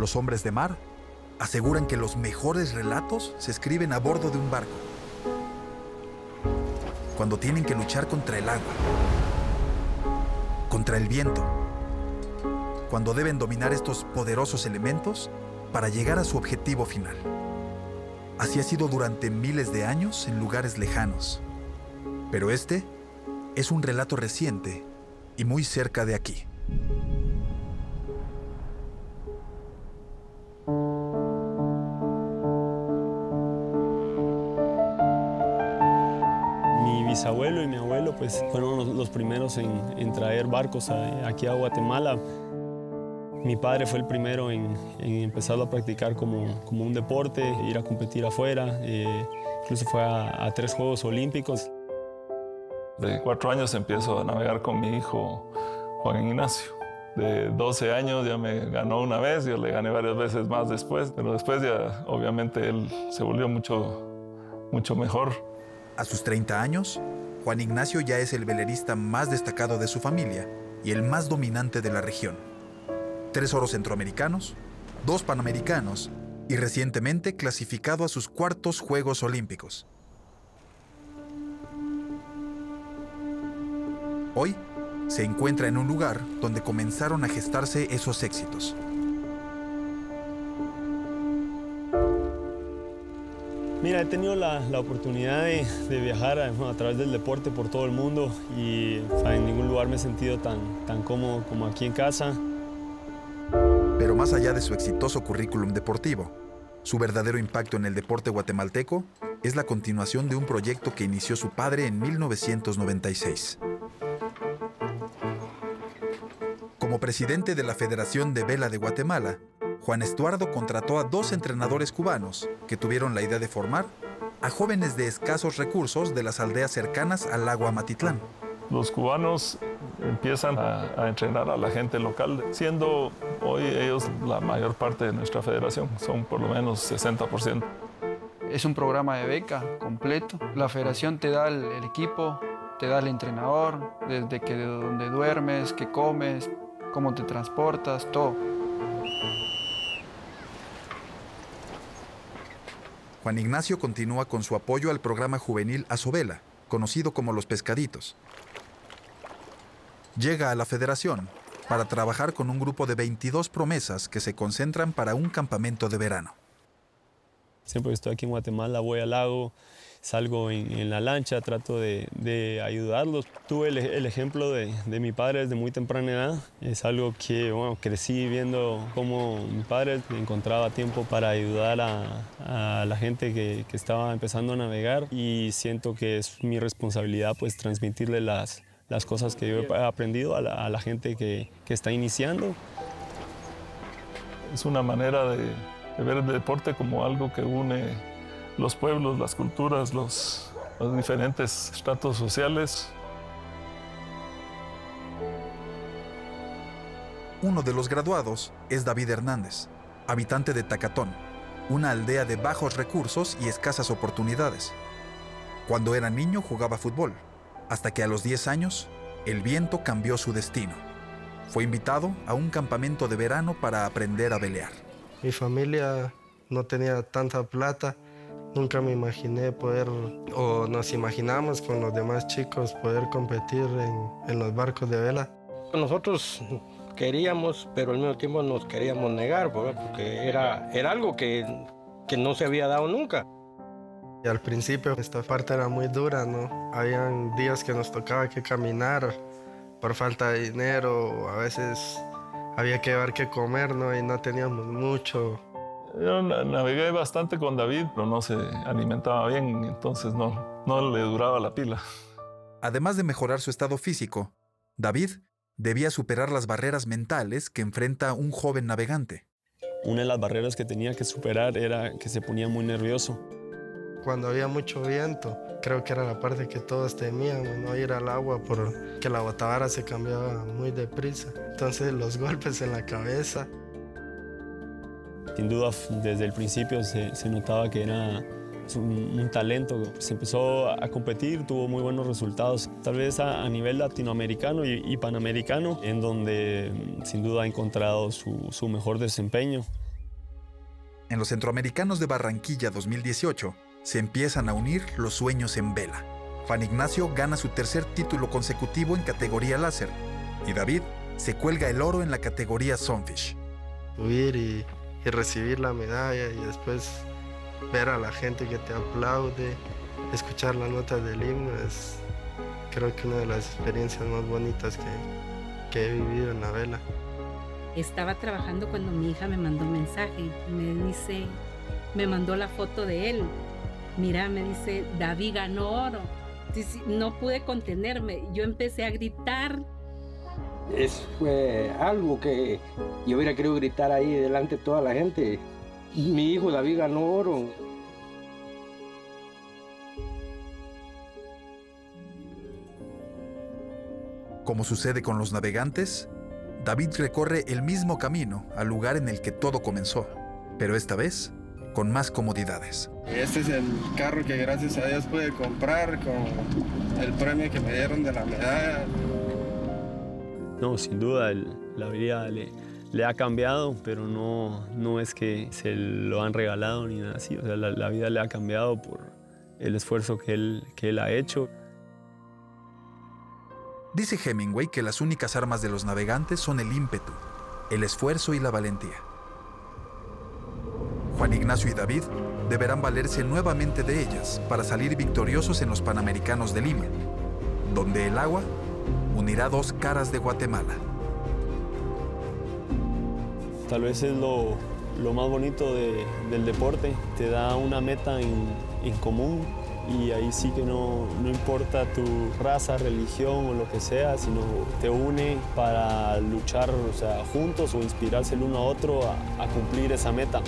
Los hombres de mar aseguran que los mejores relatos se escriben a bordo de un barco, cuando tienen que luchar contra el agua, contra el viento, cuando deben dominar estos poderosos elementos para llegar a su objetivo final. Así ha sido durante miles de años en lugares lejanos. Pero este es un relato reciente y muy cerca de aquí. Bisabuelo y mi abuelo pues, fueron los, los primeros en, traer barcos a- aquí a Guatemala. Mi padre fue el primero en, en empezarlo a practicar como, como un deporte, ir a competir afuera. eh, incluso fue a, a tres Juegos Olímpicos. De cuatro años empiezo a navegar con mi hijo Juan Ignacio. De 12 años ya me ganó una vez, yo le gané varias veces más después, pero después ya obviamente él se volvió mucho, mucho mejor. A sus 30 años, Juan Ignacio ya es el velerista más destacado de su familia y el más dominante de la región. Tres oros centroamericanos, dos panamericanos y recientemente clasificado a sus cuartos Juegos Olímpicos. Hoy se encuentra en un lugar donde comenzaron a gestarse esos éxitos. Mira, he tenido la, la oportunidad de, de viajar a, través del deporte por todo el mundo y o en ningún lugar me he sentido tan, tan cómodo como aquí en casa. Pero más allá de su exitoso currículum deportivo, su verdadero impacto en el deporte guatemalteco es la continuación de un proyecto que inició su padre en 1996. Como presidente de la Federación de Vela de Guatemala, Juan Estuardo contrató a dos entrenadores cubanos que tuvieron la idea de formar a jóvenes de escasos recursos de las aldeas cercanas al lago Amatitlán. Los cubanos empiezan a, a entrenar a la gente local, siendo hoy ellos la mayor parte de nuestra federación, son por lo menos 60%. Es un programa de beca completo. La federación te da el, el equipo, te da el entrenador, desde que de dónde duermes, qué comes, cómo te transportas, todo. Juan Ignacio continúa con su apoyo al programa juvenil Azovela, conocido como Los Pescaditos. Llega a la federación para trabajar con un grupo de 22 promesas que se concentran para un campamento de verano. Siempre que estoy aquí en Guatemala voy al lago, salgo en, en la lancha, trato de, de ayudarlos. Tuve el, el ejemplo de, de, mi padre desde muy temprana edad. Es algo que bueno, crecí viendo cómo mi padre encontraba tiempo para ayudar a, a la gente que, que, estaba empezando a navegar y siento que es mi responsabilidad pues transmitirle las, las cosas que yo he aprendido a la, a la gente que, que está iniciando. Es una manera de, ver el deporte como algo que une los pueblos, las culturas, los, los, diferentes estratos sociales. Uno de los graduados es David Hernández, habitante de Tacatón, una aldea de bajos recursos y escasas oportunidades. Cuando era niño jugaba fútbol, hasta que a los 10 años el viento cambió su destino. Fue invitado a un campamento de verano para aprender a velear. Mi familia no tenía tanta plata, nunca me imaginé poder, o nos imaginamos con los demás chicos, poder competir en, en los barcos de vela. Nosotros queríamos, pero al mismo tiempo nos queríamos negar, porque era, era algo que, que no se había dado nunca. Y al principio esta parte era muy dura, ¿no? Habían días que nos tocaba que caminar por falta de dinero, a veces había que llevar que comer, ¿no? Y no teníamos mucho. Yo navegué bastante con David, pero no se alimentaba bien, entonces no, no le duraba la pila. Además de mejorar su estado físico, David debía superar las barreras mentales que enfrenta un joven navegante. Una de las barreras que tenía que superar era que se ponía muy nervioso. Cuando había mucho viento, creo que era la parte que todos temíamos, no ir al agua porque la botavara se cambiaba muy deprisa. Entonces los golpes en la cabeza. Sin duda, desde el principio se, se notaba que era un, un, talento. Se empezó a competir, tuvo muy buenos resultados, tal vez a, a nivel latinoamericano y, y, panamericano, en donde sin duda ha encontrado su, su mejor desempeño. En los Centroamericanos de Barranquilla 2018 se empiezan a unir los sueños en vela. Juan Ignacio gana su tercer título consecutivo en categoría láser y David se cuelga el oro en la categoría Sunfish. Subir y, y recibir la medalla y después ver a la gente que te aplaude, escuchar las notas del himno es creo que una de las experiencias más bonitas que, que he vivido en la vela. Estaba trabajando cuando mi hija me mandó un mensaje. Me dice, me mandó la foto de él. Mira, me dice, David ganó oro. No pude contenerme. Yo empecé a gritar. Es fue algo que yo hubiera querido gritar ahí delante de toda la gente. Mi hijo David ganó oro. Como sucede con los navegantes, David recorre el mismo camino al lugar en el que todo comenzó, pero esta vez con más comodidades. Este es el carro que gracias a Dios pude comprar con el premio que me dieron de la medalla. No, sin duda, el- la vida le, le ha cambiado, pero no, no es que se lo han regalado ni nada así. O sea, la, la vida le ha cambiado por el esfuerzo que él, que él ha hecho. Dice Hemingway que las únicas armas de los navegantes son el ímpetu, el esfuerzo y la valentía. Juan Ignacio y David deberán valerse nuevamente de ellas para salir victoriosos en los Panamericanos de Lima, donde el agua unirá dos caras de Guatemala. Tal vez es lo, lo más bonito de- del deporte, te da una meta en, común y ahí sí que no, no importa tu raza, religión o lo que sea, sino te une para luchar o sea, juntos o inspirarse el uno a otro a cumplir esa meta.